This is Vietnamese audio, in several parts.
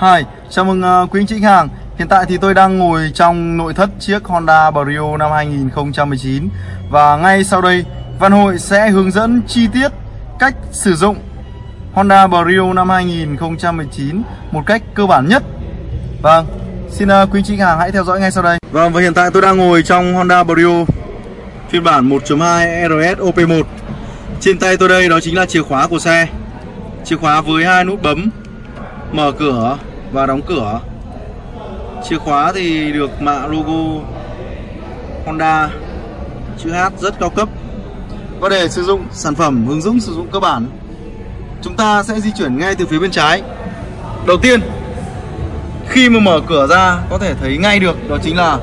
Hi, chào mừng uh, quý anh chị khách hàng. Hiện tại thì tôi đang ngồi trong nội thất chiếc Honda Brio năm 2019 Và ngay sau đây Văn Hội sẽ hướng dẫn chi tiết cách sử dụng Honda Brio năm 2019 một cách cơ bản nhất. Vâng, xin uh, quý anh chị khách hàng hãy theo dõi ngay sau đây. Vâng, và hiện tại tôi đang ngồi trong Honda Brio phiên bản 1.2 RS OP1 Trên tay tôi đây đó chính là chìa khóa của xe. Chìa khóa với hai nút bấm Mở cửa và đóng cửa. Chìa khóa thì được mạ logo Honda, Chữ H rất cao cấp. Và để sử dụng sản phẩm hướng dẫn sử dụng cơ bản, Chúng ta sẽ di chuyển ngay từ phía bên trái. Đầu tiên, Khi mà mở cửa ra, có thể thấy ngay được Đó chính là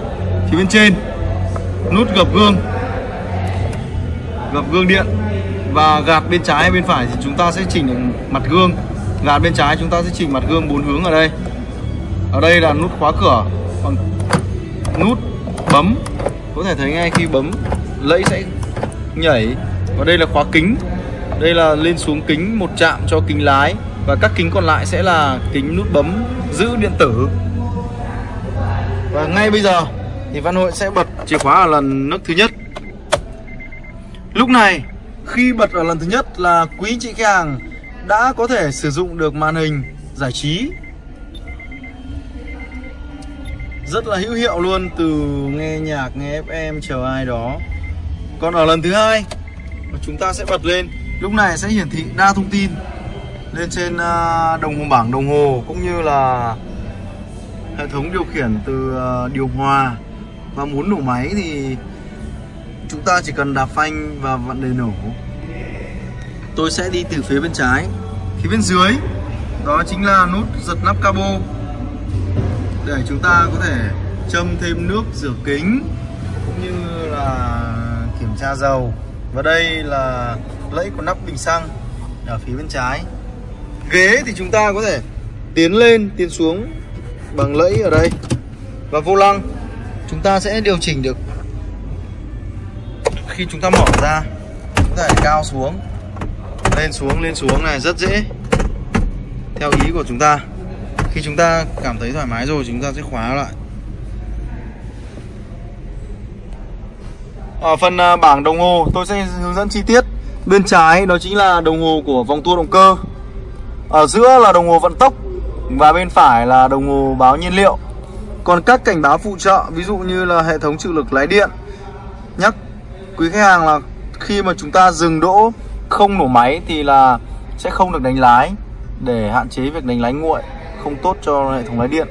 phía bên trên. Nút gập gương Gập gương điện. Và gạt bên trái hay bên phải thì chúng ta sẽ chỉnh được mặt gương. Gạt bên trái chúng ta sẽ chỉnh mặt gương bốn hướng ở đây. Ở đây là nút khóa cửa còn nút bấm. Có thể thấy ngay khi bấm, lẫy sẽ nhảy. Và đây là khóa kính. Đây là lên xuống kính, một chạm cho kính lái. Và các kính còn lại sẽ là kính nút bấm, giữ điện tử. Và ngay bây giờ thì Văn Hội sẽ bật chìa khóa ở lần nấc thứ nhất. Lúc này, khi bật ở lần thứ nhất là quý chị khách hàng đã có thể sử dụng được màn hình giải trí. Rất là hữu hiệu luôn từ nghe nhạc, nghe FM chờ ai đó. Còn ở lần thứ hai, chúng ta sẽ bật lên. Lúc này sẽ hiển thị đa thông tin lên trên à, đồng hồ bảng đồng hồ cũng như là hệ thống điều khiển từ à, điều hòa. Và muốn nổ máy thì chúng ta chỉ cần đạp phanh và vặn đề nổ tôi sẽ đi từ phía bên trái. Phía bên dưới, đó chính là nút giật nắp cabo. Để chúng ta có thể châm thêm nước rửa kính, cũng như là kiểm tra dầu. Và đây là lẫy của nắp bình xăng ở phía bên trái. Ghế thì chúng ta có thể tiến lên, tiến xuống bằng lẫy ở đây. Và vô lăng, chúng ta sẽ điều chỉnh được. Khi chúng ta mở ra, chúng ta cao xuống lên xuống lên xuống này, rất dễ. Theo ý của chúng ta. Khi chúng ta cảm thấy thoải mái rồi, chúng ta sẽ khóa lại. Ở phần à, bảng đồng hồ, tôi sẽ hướng dẫn chi tiết. Bên trái, đó chính là đồng hồ của vòng tua động cơ. Ở giữa là đồng hồ vận tốc, Và bên phải là đồng hồ báo nhiên liệu. Còn các cảnh báo phụ trợ, Ví dụ như là hệ thống chịu lực lái điện. Nhắc quý khách hàng là Khi mà chúng ta dừng đỗ không nổ máy thì là Sẽ không được đánh lái Để hạn chế việc đánh lái nguội, không tốt cho hệ thống lái điện.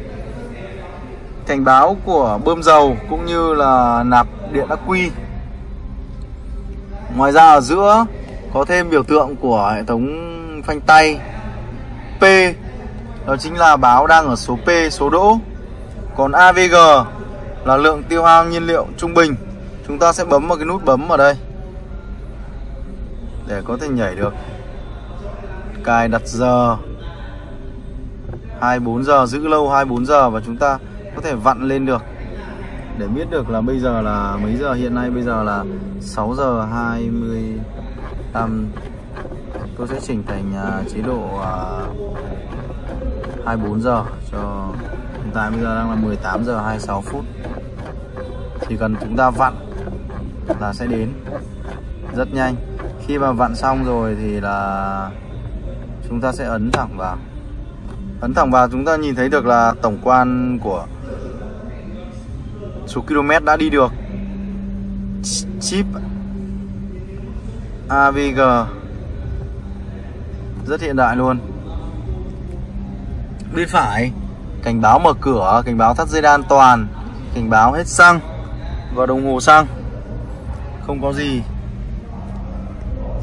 Cảnh báo của bơm dầu cũng như là nạp điện ắc quy. Ngoài ra ở giữa có thêm biểu tượng của hệ thống phanh tay P, đó chính là báo đang ở số P, số đỗ. Còn AVG là lượng tiêu hao nhiên liệu trung bình. Chúng ta sẽ bấm vào cái nút bấm ở đây để có thể nhảy được. Cài đặt giờ. 24 giờ giữ lâu 24 giờ và chúng ta có thể vặn lên được. Để biết được là bây giờ là mấy giờ hiện nay bây giờ là 6 giờ 25 tôi sẽ chỉnh thành uh, chế độ à, uh, 24 giờ cho hiện tại bây giờ đang là 18 giờ 26 phút. Chỉ cần chúng ta vặn là sẽ đến. Rất nhanh khi mà vặn xong rồi thì là chúng ta sẽ ấn thẳng vào. Ấn thẳng vào chúng ta nhìn thấy được là tổng quan của số km đã đi được. Chip AVG rất hiện đại luôn. Bên phải, cảnh báo mở cửa, cảnh báo thắt dây đan toàn, cảnh báo hết xăng và đồng hồ xăng. Không có gì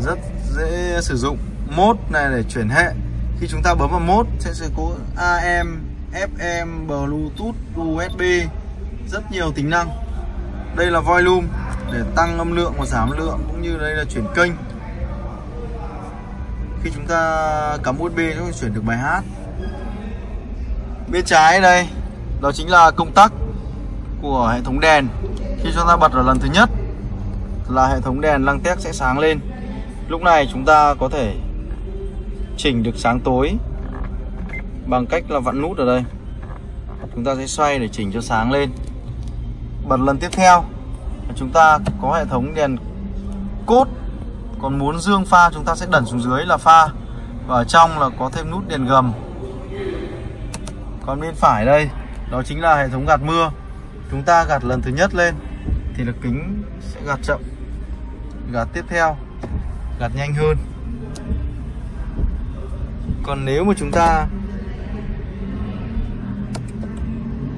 rất dễ sử dụng. Mốt này để chuyển hệ. Khi chúng ta bấm vào mode sẽ sẽ có AM, FM, Bluetooth, USB rất nhiều tính năng. Đây là volume để tăng âm lượng và giảm lượng cũng như đây là chuyển kênh. Khi chúng ta cắm USB nó sẽ chuyển được bài hát. Bên trái đây đó chính là công tắc của hệ thống đèn. Khi chúng ta bật ở lần thứ nhất là hệ thống đèn lăng tét sẽ sáng lên lúc này chúng ta có thể chỉnh được sáng tối bằng cách là vặn nút ở đây. Chúng ta sẽ xoay để chỉnh cho sáng lên. Bật lần tiếp theo. Chúng ta có hệ thống đèn cốt. Còn muốn dương pha, chúng ta sẽ đẩn xuống dưới là pha. Và ở trong là có thêm nút đèn gầm. Còn bên phải đây, đó chính là hệ thống gạt mưa. Chúng ta gạt lần thứ nhất lên thì là kính sẽ gạt chậm. Gạt tiếp theo gạt nhanh hơn. Còn nếu mà chúng ta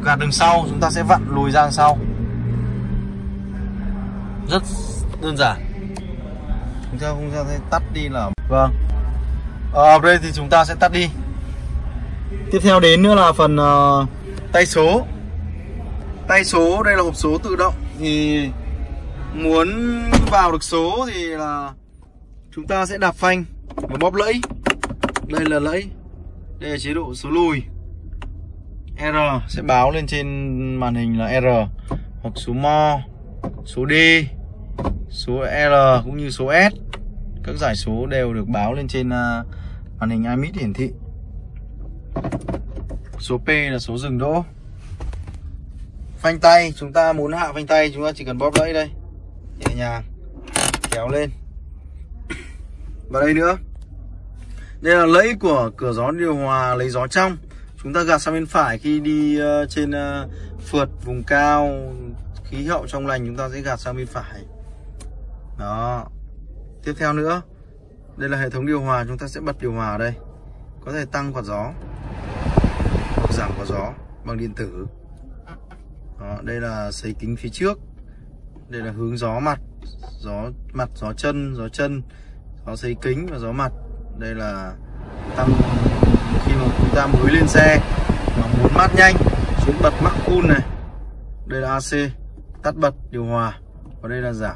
gạt đường sau chúng ta sẽ vặn lùi ra đằng sau. Rất đơn giản. Chúng ta không ra tắt đi là vâng. Ờ, ở đây thì chúng ta sẽ tắt đi. Tiếp theo đến nữa là phần uh, tay số. Tay số đây là hộp số tự động. Thì muốn vào được số thì là chúng ta sẽ đạp phanh và bóp lẫy. Đây là lẫy. Đây là chế độ số lùi. R sẽ báo lên trên màn hình là R, hoặc số mo, số D, số L cũng như số S. Các giải số đều được báo lên trên à, màn hình iMid hiển thị. Số P là số dừng đỗ. Phanh tay, chúng ta muốn hạ phanh tay, chúng ta chỉ cần bóp lẫy đây. Nhẹ nhàng, kéo lên và đây nữa. Đây là lẫy của cửa gió điều hòa lấy gió trong. Chúng ta gạt sang bên phải khi đi uh, trên uh, phượt vùng cao khí hậu trong lành chúng ta sẽ gạt sang bên phải. Đó. Tiếp theo nữa. Đây là hệ thống điều hòa chúng ta sẽ bật điều hòa ở đây. Có thể tăng quạt gió hoặc giảm quạt gió bằng điện tử. Đó, đây là sấy kính phía trước. Đây là hướng gió mặt gió mặt gió chân gió chân gió sấy kính và gió mặt. Đây là tăng khi mà chúng ta mới lên xe mà muốn mát nhanh, xuống bật mắc cool này. Đây là AC tắt bật, điều hòa. Và đây là giảm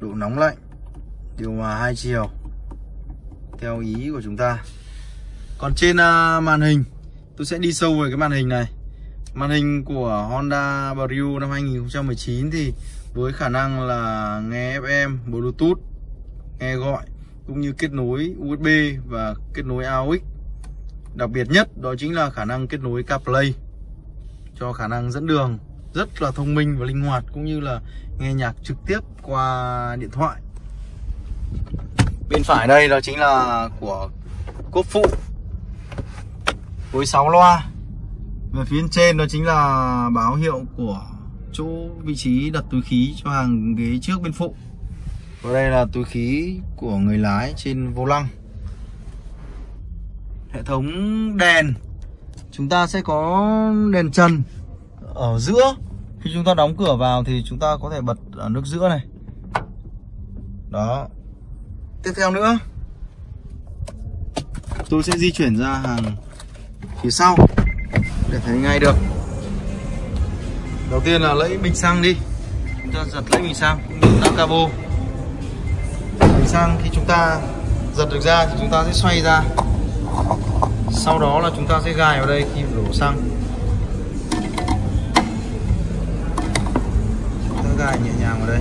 độ nóng lạnh, điều hòa hai chiều, theo ý của chúng ta. Còn trên à, màn hình, tôi sẽ đi sâu về cái màn hình này. Màn hình của Honda Brio năm 2019 thì với khả năng là nghe FM Bluetooth nghe gọi, cũng như kết nối USB và kết nối AUX đặc biệt nhất đó chính là khả năng kết nối CarPlay cho khả năng dẫn đường. Rất là thông minh và linh hoạt, cũng như là nghe nhạc trực tiếp qua điện thoại. Bên phải đây đó chính là của cốp phụ. Với 6 loa. Và phía trên đó chính là báo hiệu của chỗ vị trí đặt túi khí cho hàng ghế trước bên phụ và đây là túi khí của người lái trên vô lăng. Hệ thống đèn. Chúng ta sẽ có đèn trần ở giữa. Khi chúng ta đóng cửa vào thì chúng ta có thể bật ở nước giữa này. Đó. Tiếp theo nữa. Tôi sẽ di chuyển ra hàng phía sau để thấy ngay được. Đầu tiên là lấy bình xăng đi. Chúng ta giật lấy bình xăng cũng như cabo sang, khi chúng ta giật được ra thì chúng ta sẽ xoay ra. Sau đó là chúng ta sẽ gài vào đây khi đổ xăng. Chúng ta gài nhẹ nhàng vào đây.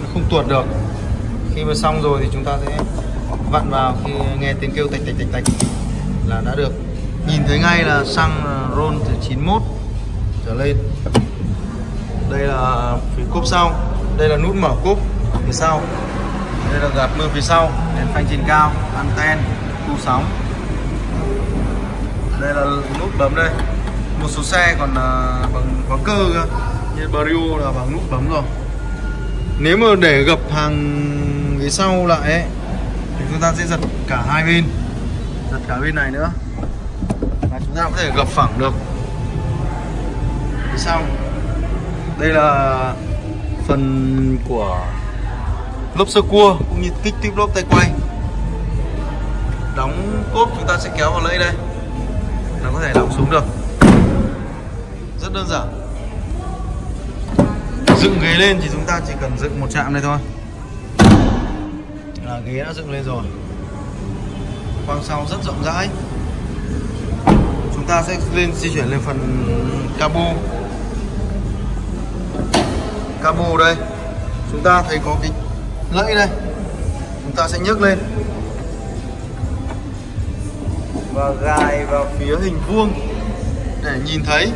Nó không tuột được. Khi mà xong rồi thì chúng ta sẽ vặn vào khi nghe tiếng kêu tạch tạch tạch tạch là đã được. Nhìn thấy ngay là xăng ron từ 91 trở lên. Đây là phía cốp sau. Đây là nút mở cốp phía sau. Đây là gạt mưa phía sau. Đèn phanh trên cao anten thu sóng. Đây là nút bấm đây. Một số xe còn à, bằng khóa cơ cơ. Như Brio là bằng nút bấm rồi. Nếu mà để gập hàng phía sau lại ấy, thì chúng ta sẽ giật cả hai bên. Giật cả bên này nữa. Và chúng ta có thể gập phẳng được xong. Đây là phần của lốp sơ cua cũng như kích tiếp lốp tay quay. Đóng cốp chúng ta sẽ kéo vào lẫy đây. Nó có thể đóng xuống được. Rất đơn giản. Dựng ghế lên thì chúng ta chỉ cần dựng một chạm đây thôi. Là ghế đã dựng lên rồi. Khoang sau rất rộng rãi. Chúng ta sẽ lên di chuyển lên phần cabo cabo đây. Chúng ta thấy có cái lẫy đây. Chúng ta sẽ nhấc lên. Và gài vào phía hình vuông. Để nhìn thấy,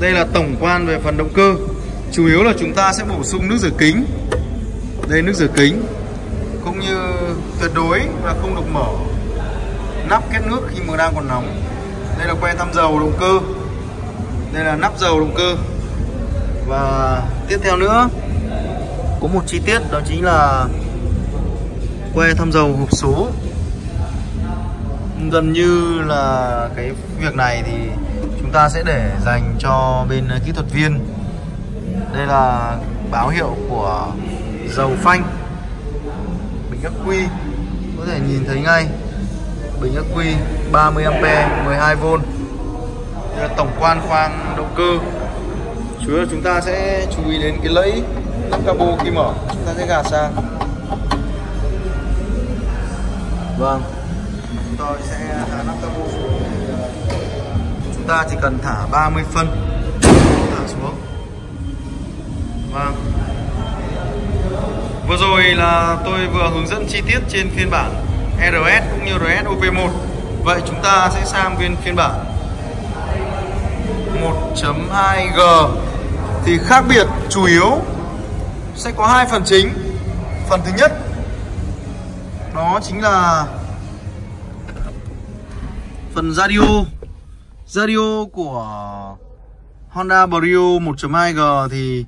đây là tổng quan về phần động cơ. Chủ yếu là chúng ta sẽ bổ sung nước rửa kính. Đây, nước rửa kính. Cũng như tuyệt đối là không được mở. Nắp kết nước khi mà đang còn nóng. Đây là que thăm dầu động cơ. Đây là nắp dầu động cơ. Và tiếp theo nữa, có một chi tiết, đó chính là que thăm dầu hộp số. Gần như là cái việc này thì chúng ta sẽ để dành cho bên kỹ thuật viên. Đây là báo hiệu của dầu phanh. Bình ắc quy, có thể nhìn thấy ngay. Bình ắc quy 30A 12V đây là tổng quan khoang động cơ chủ yếu chúng ta sẽ chú ý đến cái lẫy lắp cabo khi mở. Chúng ta sẽ gạt sang. Vâng. Chúng tôi sẽ thả nắp cabo xuống. Chúng ta chỉ cần thả 30 phân. Thả xuống. Vâng. Vừa rồi là tôi vừa hướng dẫn chi tiết trên phiên bản RS cũng như RS OP1 vậy chúng ta sẽ sang bên phiên bản 1.2G thì khác biệt chủ yếu sẽ có hai phần chính. Phần thứ nhất, đó chính là phần radio. Radio của Honda Brio 1.2G thì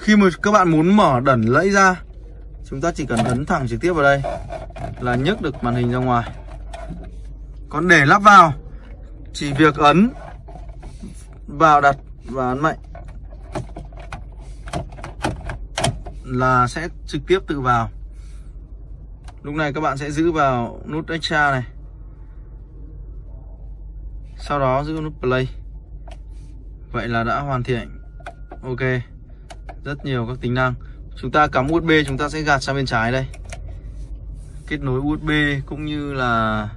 khi mà các bạn muốn mở đẩn lẫy ra, chúng ta chỉ cần ấn thẳng trực tiếp vào đây là nhấc được màn hình ra ngoài. Còn để lắp vào, chỉ việc ấn vào đặt và ấn mạnh. Là sẽ trực tiếp tự vào. Lúc này các bạn sẽ giữ vào nút extra này. Sau đó giữ nút play. Vậy là đã hoàn thiện. Ok. Rất nhiều các tính năng. Chúng ta cắm USB chúng ta sẽ gạt sang bên trái đây. Kết nối USB cũng như là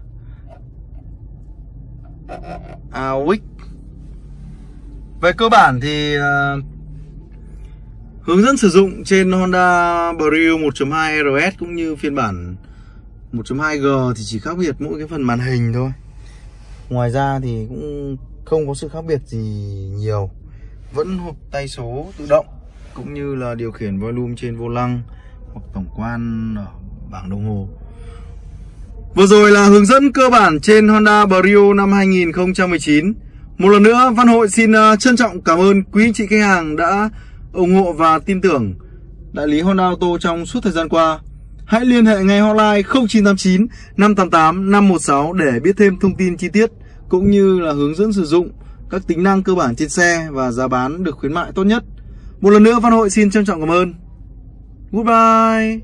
AUX về cơ bản thì uh, hướng dẫn sử dụng trên Honda Brio 1.2 RS cũng như phiên bản 1.2G thì chỉ khác biệt mỗi cái phần màn hình thôi. Ngoài ra thì cũng không có sự khác biệt gì nhiều. Vẫn hộp tay số tự động, cũng như là điều khiển volume trên vô lăng hoặc tổng quan ở bảng đồng hồ. Vừa rồi là hướng dẫn cơ bản trên Honda Brio năm 2019 Một lần nữa, Văn Hội xin ờ, trân trọng cảm ơn quý anh chị khách hàng đã ủng hộ và tin tưởng, đại lý Honda Auto trong suốt thời gian qua Hãy liên hệ ngay hotline 0989 588 516 để biết thêm thông tin chi tiết, cũng như là hướng dẫn sử dụng các tính năng cơ bản trên xe và giá bán được khuyến mại tốt nhất. Một lần nữa Văn Hội xin trân trọng cảm ơn. Goodbye.